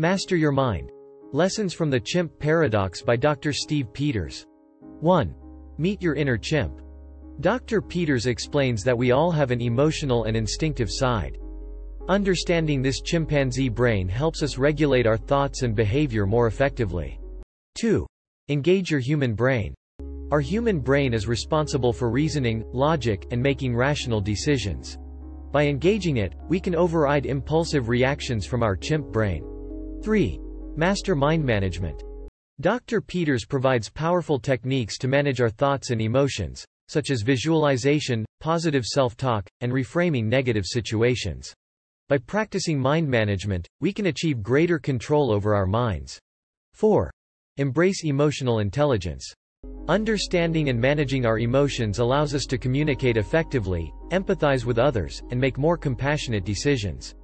Master Your Mind. Lessons from the Chimp Paradox by Dr. Steve Peters. 1. Meet your inner chimp. Dr. Peters explains that we all have an emotional and instinctive side. Understanding this chimpanzee brain helps us regulate our thoughts and behavior more effectively. 2. Engage your human brain. Our human brain is responsible for reasoning, logic, and making rational decisions. By engaging it, we can override impulsive reactions from our chimp brain. 3. Master mind management. Dr. Peters provides powerful techniques to manage our thoughts and emotions, such as visualization, positive self-talk, and reframing negative situations. By practicing mind management, we can achieve greater control over our minds. 4. Embrace emotional intelligence. Understanding and managing our emotions allows us to communicate effectively, empathize with others, and make more compassionate decisions.